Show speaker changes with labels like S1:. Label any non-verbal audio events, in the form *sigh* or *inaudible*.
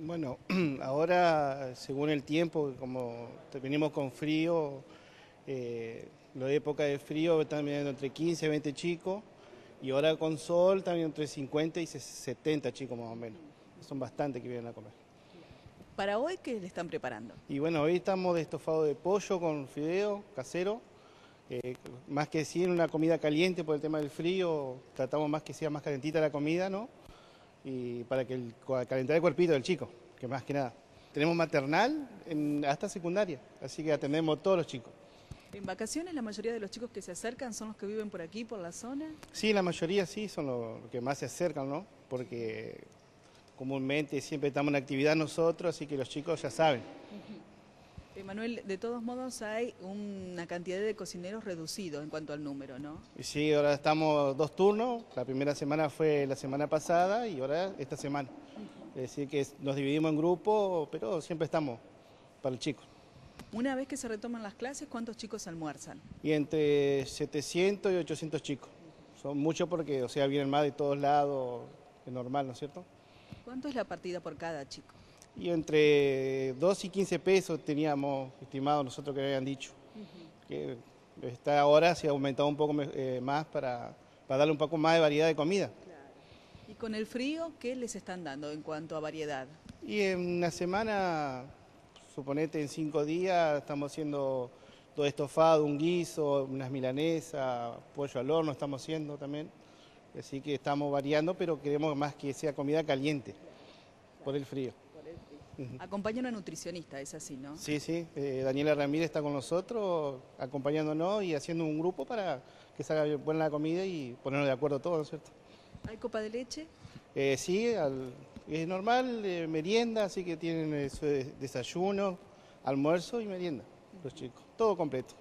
S1: Bueno, *clears throat* ahora según el tiempo, como venimos con frío, eh, la época de frío están viniendo entre 15 y 20 chicos y ahora con sol también entre 50 y 70 chicos más o menos. Son bastantes que vienen a comer.
S2: ¿Para hoy qué le están preparando?
S1: Y bueno, hoy estamos de estofado de pollo con fideo casero. Eh, más que decir una comida caliente por el tema del frío, tratamos más que sea más calentita la comida, ¿no? Y para que el, calentar el cuerpito del chico, que más que nada. Tenemos maternal hasta secundaria, así que atendemos a todos los chicos.
S2: ¿En vacaciones la mayoría de los chicos que se acercan son los que viven por aquí, por la zona?
S1: Sí, la mayoría sí, son los que más se acercan, ¿no? Porque comúnmente siempre estamos en actividad nosotros, así que los chicos ya saben.
S2: Manuel, de todos modos hay una cantidad de cocineros reducido en cuanto al número, ¿no?
S1: Sí, ahora estamos dos turnos, la primera semana fue la semana pasada y ahora esta semana. Es decir, que nos dividimos en grupos, pero siempre estamos para el chico.
S2: Una vez que se retoman las clases, ¿cuántos chicos almuerzan?
S1: Y entre 700 y 800 chicos. Son muchos porque, o sea, vienen más de todos lados, es normal, ¿no es cierto?
S2: ¿Cuánto es la partida por cada chico?
S1: Y entre 2 y 15 pesos teníamos estimado nosotros que habían dicho. que está ahora se ha aumentado un poco eh, más para, para, darle un poco más de variedad de comida.
S2: ¿Y con el frío qué les están dando en cuanto a variedad?
S1: Y en una semana, suponete en cinco días, estamos haciendo todo estofado, un guiso, unas milanesas, pollo al horno estamos haciendo también. Así que estamos variando, pero queremos más que sea comida caliente por el frío.
S2: Acompaña a una nutricionista, es así, ¿no?
S1: Sí, sí. Eh, Daniela Ramírez está con nosotros, acompañándonos y haciendo un grupo para que salga buena la comida y ponernos de acuerdo todos, ¿no es cierto?
S2: ¿Hay copa de leche?
S1: Eh, sí, es normal, eh, merienda, así que tienen su desayuno, almuerzo y merienda, los chicos. Todo completo.